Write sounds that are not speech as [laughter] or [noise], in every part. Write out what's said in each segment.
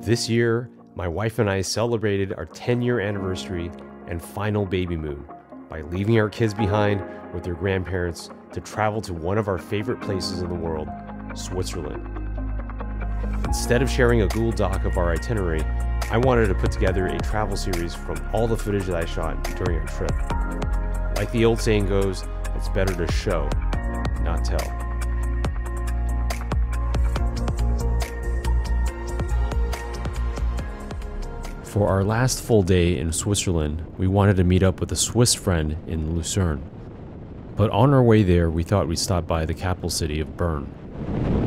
This year, my wife and I celebrated our 10 year anniversary and final baby moon by leaving our kids behind with their grandparents to travel to one of our favorite places in the world, Switzerland. Instead of sharing a Google Doc of our itinerary, I wanted to put together a travel series from all the footage that I shot during our trip. Like the old saying goes, it's better to show, not tell. For our last full day in Switzerland, we wanted to meet up with a Swiss friend in Lucerne. But on our way there, we thought we'd stop by the capital city of Bern.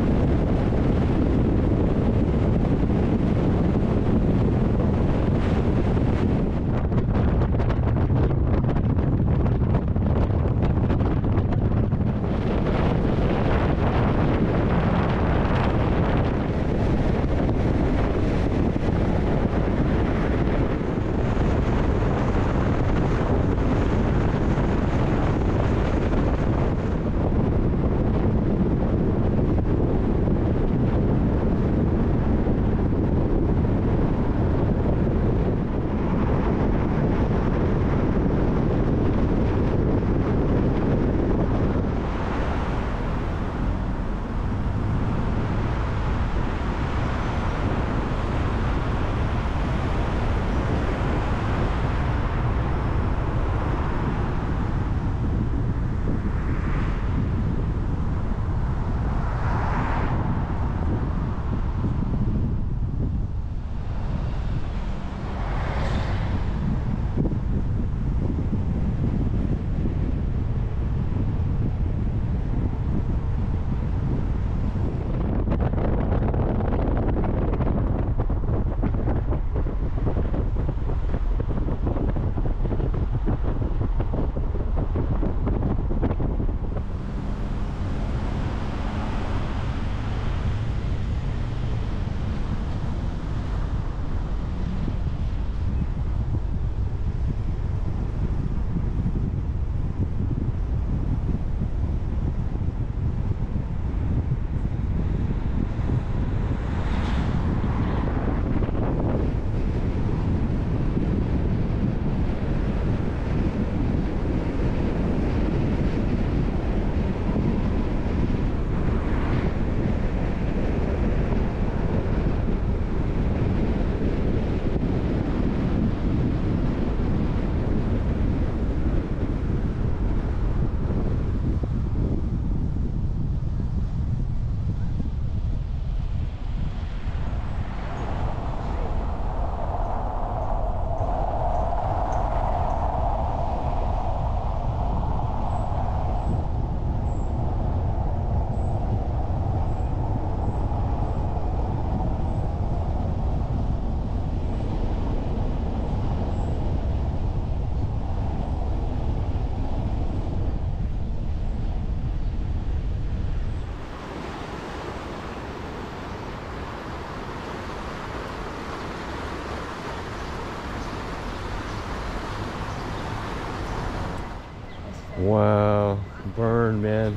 Wow, Bern, man.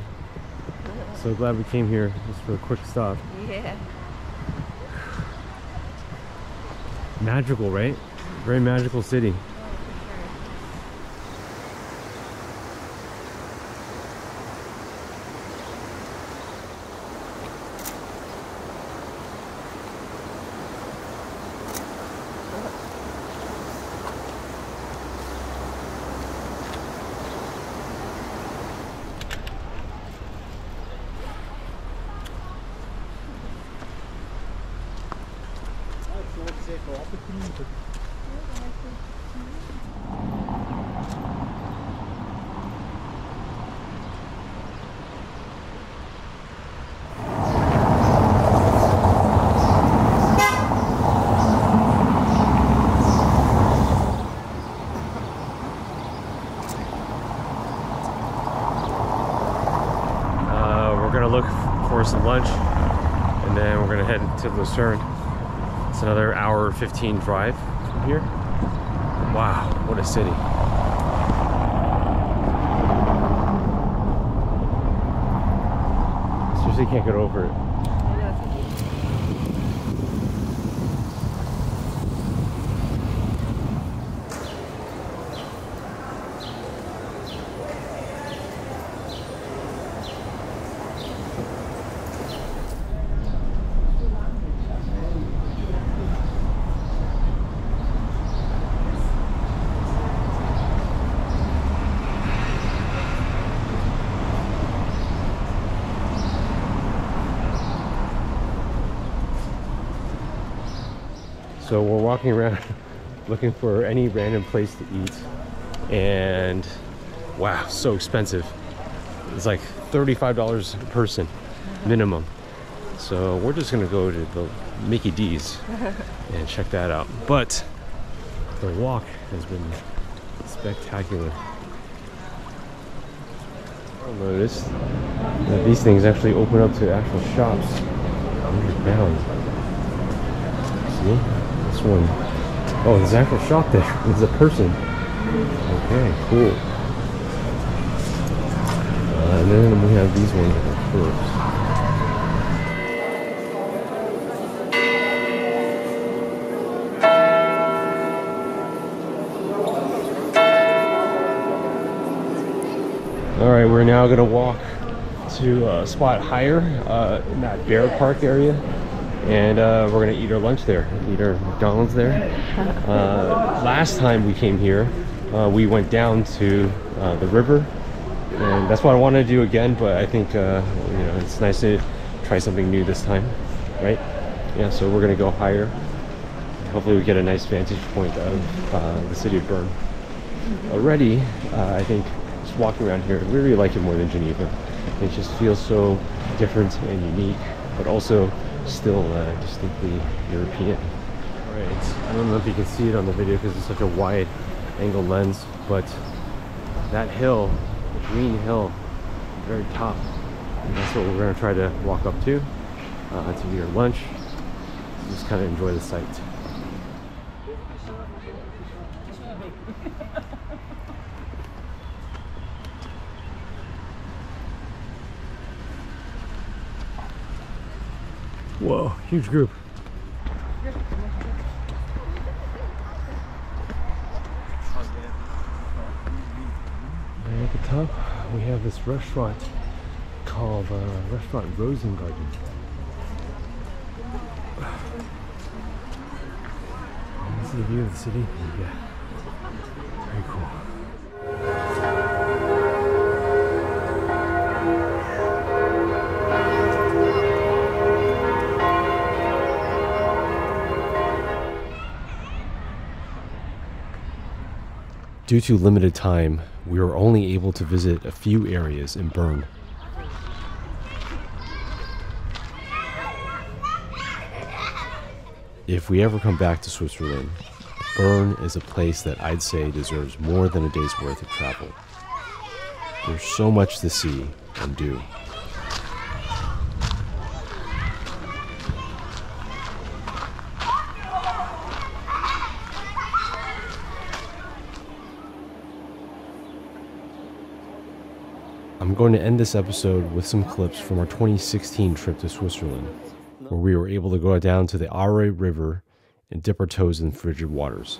So glad we came here just for a quick stop. Yeah. Magical, right? Very magical city. Uh, we're gonna look for some lunch and then we're gonna head to Lucerne. It's another hour 15 drive from here. Wow, what a city. Seriously can't get over it. So we're walking around [laughs] looking for any random place to eat. And wow, so expensive. It's like $35 a person minimum. So we're just gonna go to the Mickey D's [laughs] and check that out. But the walk has been spectacular. I noticed that these things actually open up to actual shops underground. See? This one. Oh, there's an actual shop there. [laughs] There's a person. Okay, cool. Uh, and then we have these ones first. All right, we're now gonna walk to a spot higher uh, in that bear park area, and uh, we're gonna eat our lunch there, eat our McDonald's there. [laughs] Uh, last time we came here, uh, we went down to uh, the river, and that's what I wanted to do again. But I think uh, you know it's nice to try something new this time, right? Yeah, so we're gonna go higher. Hopefully, we get a nice vantage point of the city of Bern. Already, I think just walking around here, I really like it more than Geneva. It just feels so different and unique, but also still uh, distinctly European. Alright, I don't know if you can see it on the video because it's such a wide angle lens, but that hill, the green hill, very top, that's what we're going to try to walk up to uh, to eat our lunch. Just kind of enjoy the sight. Whoa, huge group. And at the top, we have this restaurant called uh, Restaurant Rosengarten. This is the view of the city. Yeah, very cool. Due to limited time, we were only able to visit a few areas in Bern. If we ever come back to Switzerland, Bern is a place that I'd say deserves more than a day's worth of travel. There's so much to see and do. I'm going to end this episode with some clips from our 2016 trip to Switzerland, where we were able to go down to the Aare River and dip our toes in frigid waters.